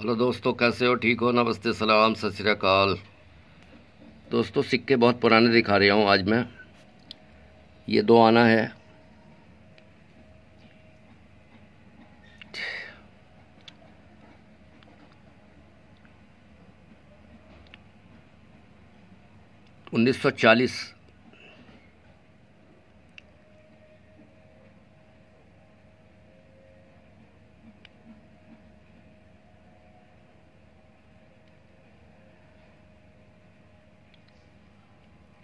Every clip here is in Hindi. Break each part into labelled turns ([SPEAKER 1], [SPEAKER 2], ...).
[SPEAKER 1] हेलो दोस्तों, कैसे हो? ठीक हो? नमस्ते, सलाम, सत श्रीकाल दोस्तों, सिक्के बहुत पुराने दिखा रहा हूँ आज मैं। ये दो आना है। उन्नीस सौ चालीस।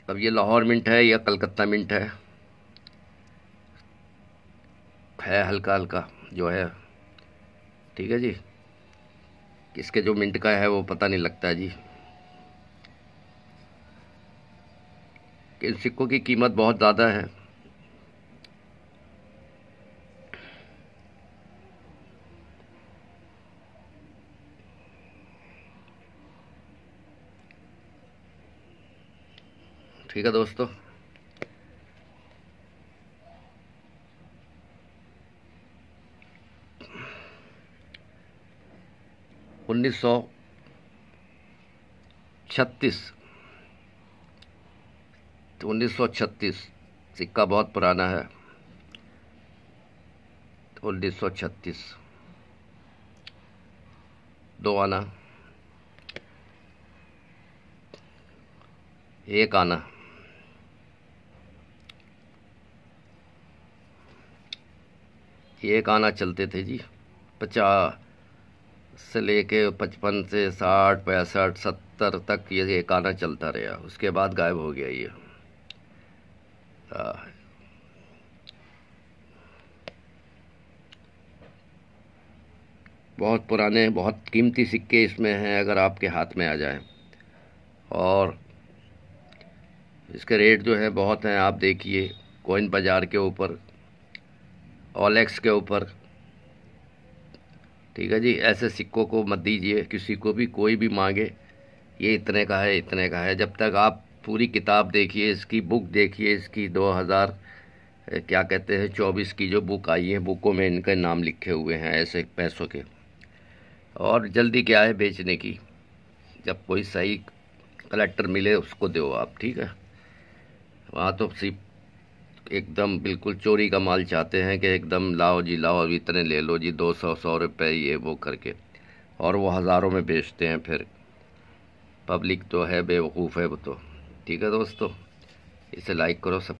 [SPEAKER 1] अब ये लाहौर मिंट है, या कलकत्ता मिंट है। है हल्का हल्का, जो है। ठीक है जी? किसके जो मिंट का है वो पता नहीं लगता जी। इन सिक्कों की कीमत बहुत ज़्यादा है। ठीक है दोस्तों। उन्नीस सौ छत्तीस। तो उन्नीस सौ छत्तीस सिक्का बहुत पुराना है। तो उन्नीस सौ छत्तीस। दो आना। एक आना। एक आना चलते थे जी, पचास से लेके पचपन से साठ, पैंसठ, सत्तर तक ये एक आना चलता रहा। उसके बाद गायब हो गया ये। बहुत पुराने, बहुत कीमती सिक्के इसमें हैं, अगर आपके हाथ में आ जाए। और इसके रेट जो है, बहुत हैं। आप देखिए, कोइन बाज़ार के ऊपर ओलेक्स के ऊपर। ठीक है जी? ऐसे सिक्कों को मत दीजिए, किसी को भी, कोई भी मांगे, ये इतने का है, इतने का है। जब तक आप पूरी किताब देखिए, इसकी बुक देखिए, इसकी दो हज़ार क्या कहते हैं, चौबीस की जो बुक आई है, बुकों में इनके नाम लिखे हुए हैं ऐसे पैसों के। और जल्दी क्या है बेचने की? जब कोई सही कलेक्टर मिले, उसको दो आप, ठीक है? वहाँ तो सिर्फ़ एकदम बिल्कुल चोरी का माल चाहते हैं कि एकदम लाओ जी, लाओ, अभी इतने ले लो जी, दो सौ सौ रुपये, ये, वो करके। और वो हज़ारों में बेचते हैं फिर। पब्लिक तो है, बेवकूफ़ है वो तो। ठीक है दोस्तों, इसे लाइक करो सब